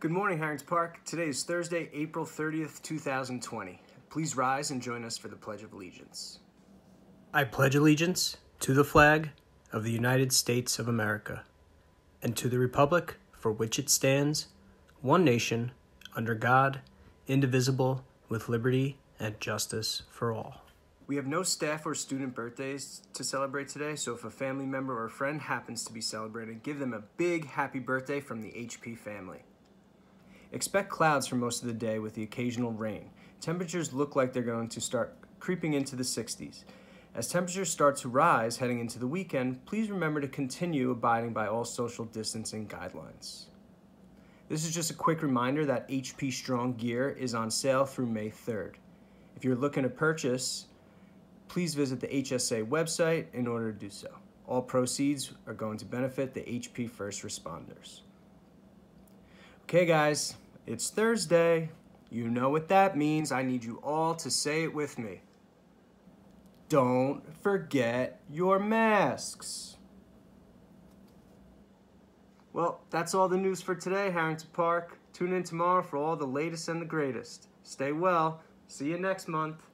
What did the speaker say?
Good morning, Harrington Park. Today is Thursday, April 30th, 2020. Please rise and join us for the Pledge of Allegiance. I pledge allegiance to the flag of the United States of America and to the republic for which it stands, one nation, under God, indivisible, with liberty and justice for all. We have no staff or student birthdays to celebrate today, so if a family member or friend happens to be celebrating, give them a big happy birthday from the HP family. Expect clouds for most of the day with the occasional rain. Temperatures look like they're going to start creeping into the 60s. As temperatures start to rise heading into the weekend, please remember to continue abiding by all social distancing guidelines. This is just a quick reminder that HP Strong gear is on sale through May 3rd. If you're looking to purchase, please visit the HSA website in order to do so. All proceeds are going to benefit the HP first responders. Okay, guys, it's Thursday. You know what that means. I need you all to say it with me. Don't forget your masks. Well, that's all the news for today, Harrington Park. Tune in tomorrow for all the latest and the greatest. Stay well. See you next month.